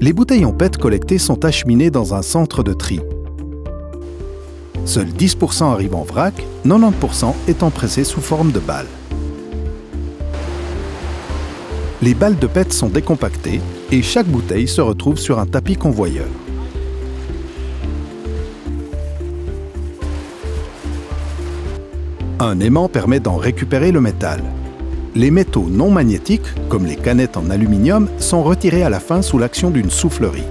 Les bouteilles en PET collectées sont acheminées dans un centre de tri. Seuls 10% arrivent en vrac, 90% étant pressés sous forme de balles. Les balles de PET sont décompactées et chaque bouteille se retrouve sur un tapis convoyeur. Un aimant permet d'en récupérer le métal. Les métaux non magnétiques, comme les canettes en aluminium, sont retirés à la fin sous l'action d'une soufflerie.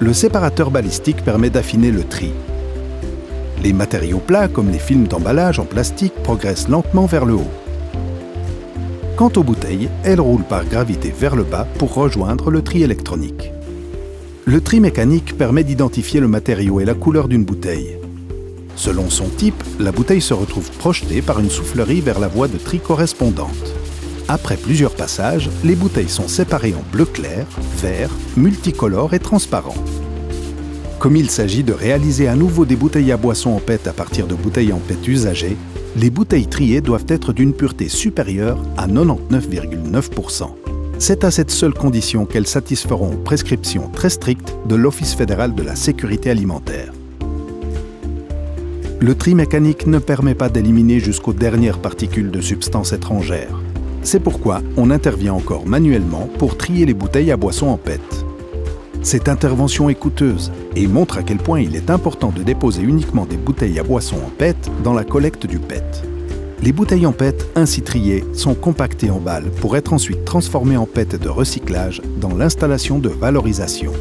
Le séparateur balistique permet d'affiner le tri. Les matériaux plats, comme les films d'emballage en plastique, progressent lentement vers le haut. Quant aux bouteilles, elles roulent par gravité vers le bas pour rejoindre le tri électronique. Le tri mécanique permet d'identifier le matériau et la couleur d'une bouteille. Selon son type, la bouteille se retrouve projetée par une soufflerie vers la voie de tri correspondante. Après plusieurs passages, les bouteilles sont séparées en bleu clair, vert, multicolore et transparent. Comme il s'agit de réaliser à nouveau des bouteilles à boissons en PET à partir de bouteilles en PET usagées, les bouteilles triées doivent être d'une pureté supérieure à 99,9%. C'est à cette seule condition qu'elles satisferont aux prescriptions très strictes de l'Office fédéral de la sécurité alimentaire. Le tri mécanique ne permet pas d'éliminer jusqu'aux dernières particules de substances étrangères. C'est pourquoi on intervient encore manuellement pour trier les bouteilles à boissons en PET. Cette intervention est coûteuse et montre à quel point il est important de déposer uniquement des bouteilles à boissons en PET dans la collecte du PET. Les bouteilles en PET ainsi triées sont compactées en balles pour être ensuite transformées en PET de recyclage dans l'installation de valorisation.